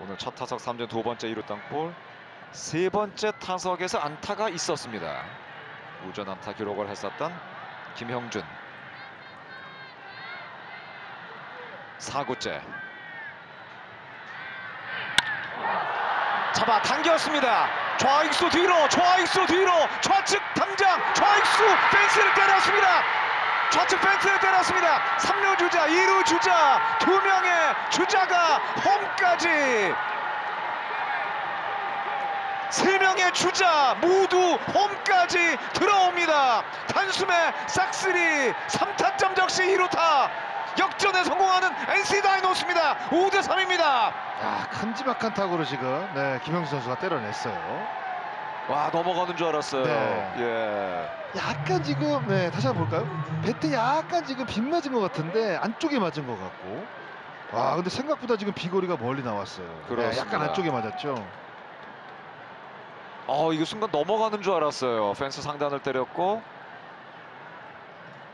오늘 첫 타석 3진 두 번째 2루 땅볼 세 번째 타석에서 안타가 있었습니다. 우전 안타 기록을 했었던 김형준 4구째 잡아 당겼습니다. 좌익수 뒤로 좌익수 뒤로 좌측 담장 좌익수 펜스를 때렸습니다. 좌측 펜스를 때렸습니다. 3루 주자 2루 주자 두 명의 주자가 홈까지 세 명의 주자 모두 홈까지 들어옵니다. 단숨에 싹쓸이 3타점 적시 2루타 역전에 성공하는 NC 다이노스입니다. 5대 3입니다. 야, 큼지막한 타구를 지금 네, 김영수 선수가 때려냈어요. 와 넘어가는 줄 알았어요. 네. 예. 약간 지금 네, 다시 한번 볼까요? 배트 약간 지금 빗 맞은 것 같은데 안쪽에 맞은 것 같고. 와, 근데 생각보다 지금 비거리가 멀리 나왔어요. 네, 그렇습니다. 약간 안쪽에 맞았죠. 어 이거 순간 넘어가는 줄 알았어요. 펜스 상단을 때렸고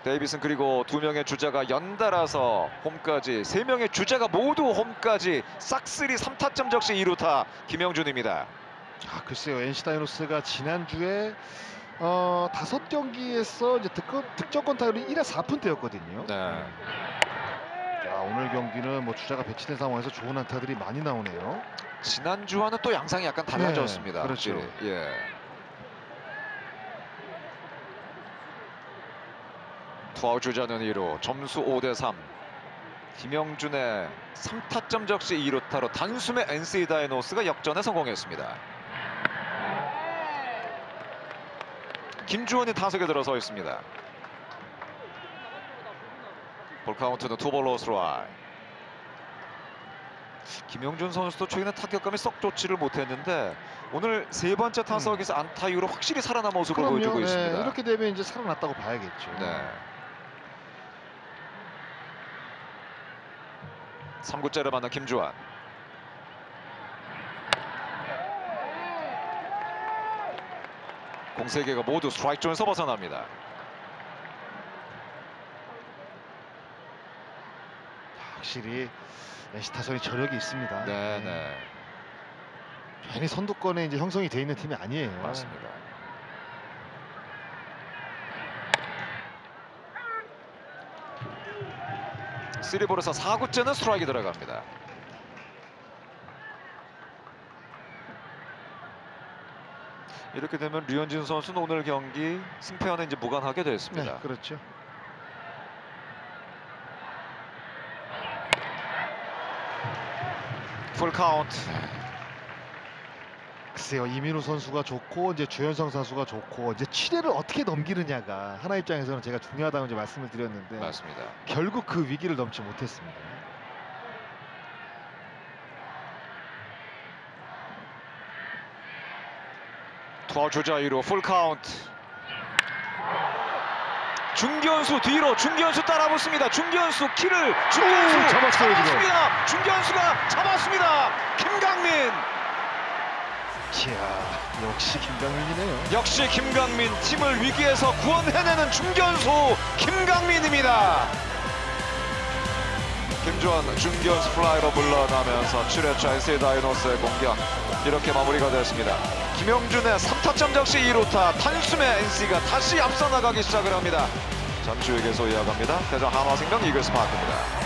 데이비슨 그리고 두 명의 주자가 연달아서 홈까지 세 명의 주자가 모두 홈까지 싹쓸이 3타점 적시 2루타 김영준입니다. 아, 글쎄요. NC 다이노스가 지난주에 어, 다섯 경기에서 이제 득점, 득점권 타율이 1회 4푼대였거든요. 네. 야, 오늘 경기는 뭐 주자가 배치된 상황에서 좋은 안타들이 많이 나오네요. 지난주와는 또 양상이 약간 달라졌습니다. 네, 그렇죠. 확실히. 예. 투아웃 주자는 2루 점수 5대 3 김형준의 3타점 적시 2루타로 단숨에 NC 다이노스가 역전에 성공했습니다. 김주원이 타석에 들어서 있습니다. 볼 카운트는 투볼 노스트라이 김영준 선수도 최근에 타격감이 썩 좋지를 못했는데 오늘 세 번째 타석에서 안타 이후로 확실히 살아난 모습을 보여주고 네, 있습니다. 이렇게 되면 이제 살아났다고 봐야겠죠. 네. 3구째를 만난 김주환. 공 세 개가 모두 스트라이크 존에서 벗어납니다. 확실히 NC 타선이 저력이 있습니다. 네, 네. 괜히 선두권에 이제 형성이 돼 있는 팀이 아니에요. 맞습니다. 쓰리볼에서 4구째는 스트라이크 들어갑니다. 이렇게 되면 류현진 선수는 오늘 경기 승패와는 이제 무관하게 됐습니다. 네, 그렇죠. 풀 카운트. 글쎄요 이민우 선수가 좋고 이제 주현상 선수가 좋고 이제 7회를 어떻게 넘기느냐가 한화 입장에서는 제가 중요하다고 이제 말씀을 드렸는데 맞습니다. 결국 그 위기를 넘지 못했습니다. 투아웃 주자 2루 풀 카운트. 중견수 뒤로 중견수 따라붙습니다. 중견수 키를 중견수 오, 잡았어요, 지금. 잡았습니다. 중견수가 잡았습니다. 김강민 이야 역시 김강민이네요. 역시 김강민 팀을 위기에서 구원해내는 중견수 김강민입니다. 김주원 중견수 플라이로 물러나면서 7회초 NC 다이노스의 공격 이렇게 마무리가 되었습니다. 김영준의 3타점 적시 2루타 단숨에 NC가 다시 앞서 나가기 시작을 합니다. 잠시 후에 계속 이어갑니다. 대전 한화생명 이글스 파크입니다.